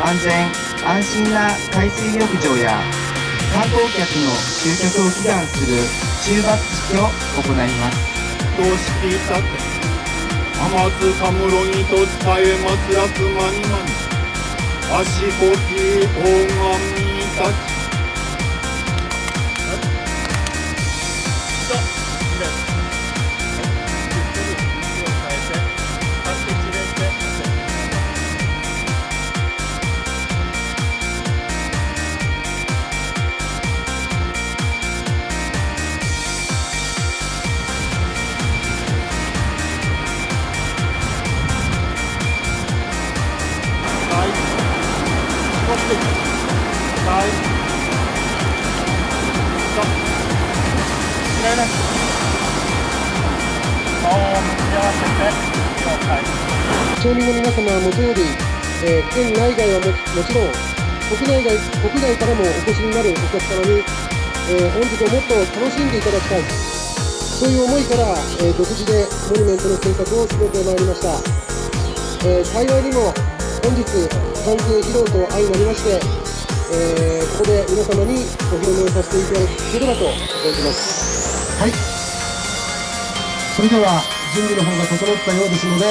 安全安心な海水浴場や観光客の集客を祈願する中抜式を行います。としていたて天津かむろにと伝えますらすまにまに足呼吸大神たち町民の皆様はもとより、えー、県内外はももちろん国内外国外からもお越しになるお客様に、えー、本日をもっと楽しんでいただきたい。そういう思いから、えー、独自でモニュメントの制作を進めてまいりました、えー、幸いにも本日完成披露と相まりまして、えー、ここで皆様にお披露目をさせていただければと存じます。はい。それでは準備の方が整ったようですので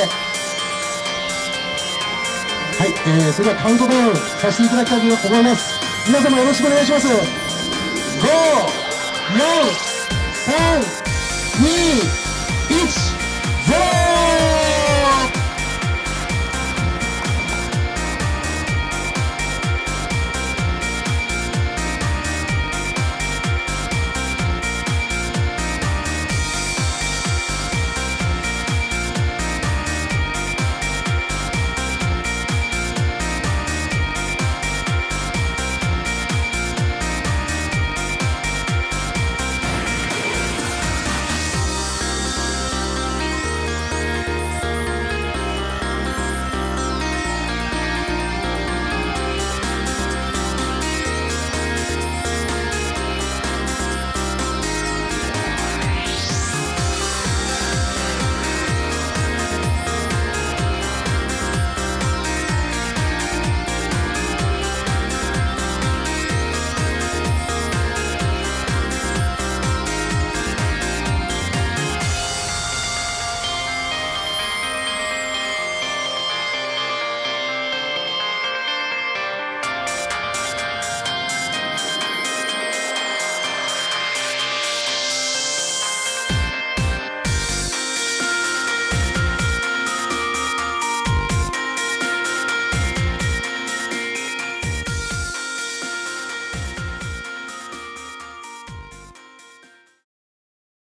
はい、えー、それではカウントダウンさせていただきたいと思います。皆様よろしくお願いします。5 4 3 2 1